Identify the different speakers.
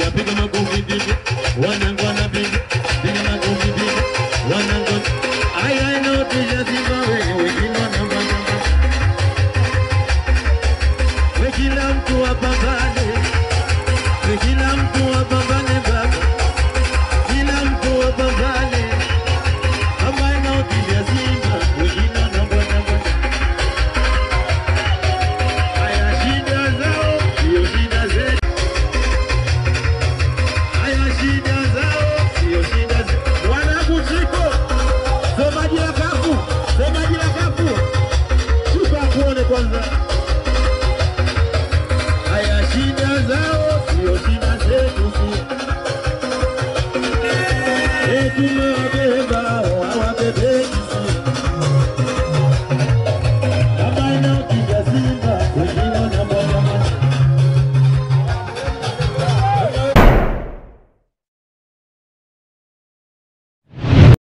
Speaker 1: ya piga makofi bibi, wanangu wanapiga, piga. Makofi bibi, wanangu haya ndio tujaziba love.